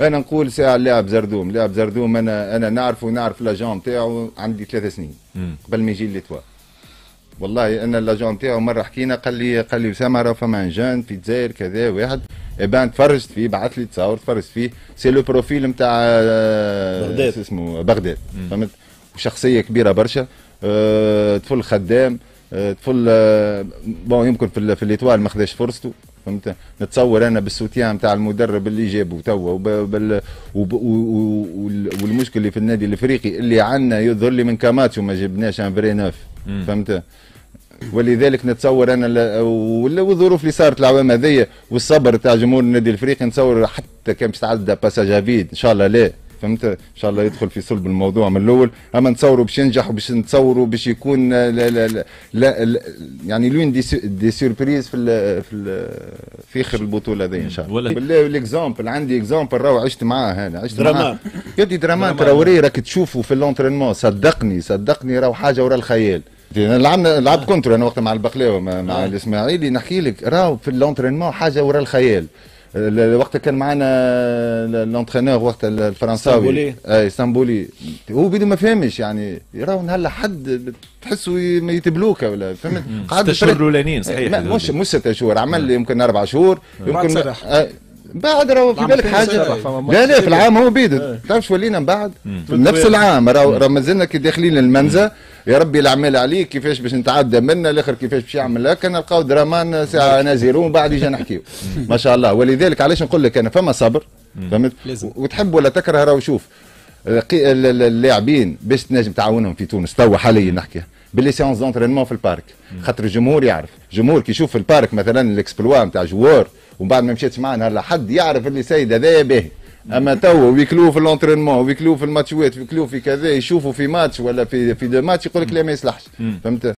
أنا نقول ساعة لاعب زردوم لاعب زردوم أنا أنا نعرفه ونعرف l'agent تاعو عندي ثلاث سنين قبل ما يجي ليتوا والله أنا l'agent تاعو مرة حكينا قال لي قال لي اسامه راه فما jeune في الجزائر كذا واحد. eh ben تفرجت فيه بعث لي تصاور تفرجت فيه. c'est le profil نتاع بغداد. اسمه؟ بغداد. فهمت؟ وشخصية كبيرة برشا. أه طفل خدام. أه طفل أه bon يمكن في, في ال Étoile ما خداش فرصته. فهمت؟ نتصور أنا بالسوتيان نتاع المدرب اللي جابه توا وبال والمشكل اللي في النادي الإفريقي اللي عندنا يظهر لي من كاماتشو ما جبناش un vrai neuf فهمت؟ ولذلك نتصور أنا والظروف اللي صارت العوام هذيا والصبر تاع جمهور النادي الإفريقي نتصور حتى كان باش تعدى passage إن شاء الله لا. فهمت؟ إن شاء الله يدخل في صلب الموضوع من الأول. أما نتصوروا باش ينجح وباش نتصوروا باش يكون لا لا لا, لا يعني l'une des, des surprises في ال في ال في آخر البطولة هذه إن شاء الله. بالله l'exemple عندي exemple راهو عشت معاه أنا عشت درامان يدي درامان تراوري راك تشوفه في l'entraînement صدقني صدقني راهو حاجة ورا الخيال. لعبنا لعبت contre أنا وقت مع البقلاوة مع, مع الإسماعيلي. نحكي لك راهو في l'entraînement حاجة ورا الخيال. وقت كان معنا l'entraîneur وقت الفرنساوي. أي إسطنبولي. هو بيدو ما فهمش يعني يراو نهلا حد تحسوا يتبلوكا ولا فهمت؟ قعد ست شهور الأولانيين صحيح. مش مش ست شهور عمل يمكن أربع شهور يمكن بعد راهو في بالك حاجة. لا لا في العام هو بيد تعرف شو ولينا من بعد نفس العام راهو ما زلنا كي داخلين المنزه يا ربي الاعمال عليك كيفاش باش نتعدى منا الآخر كيفاش باش يعمل. هكا نلقاو درامان ساعة نازيرون بعد يجي نحكيو. ما شاء الله. ولذلك علاش نقول لك أنا فما صبر فهمت؟ وتحب ولا تكره راهو شوف. اللاعبين باش تنجم تعاونهم في تونس. توا حاليا نحكي بال les séances d'entraînement في ال parc. خاطر الجمهور يعرف. الجمهور كي يشوف في ال parc مثلا ال exploits نتاع joueur ومن بعد ما مشيتش معنا نهار حد يعرف اللي سيد هذايا باهي أما توا ويكلوه في l'entraînement ويكلوه في الماتشوات ويكلوه في كذا يشوفوا في ماتش ولا في في deux matchs يقول لك لا ما يصلحش. فهمت؟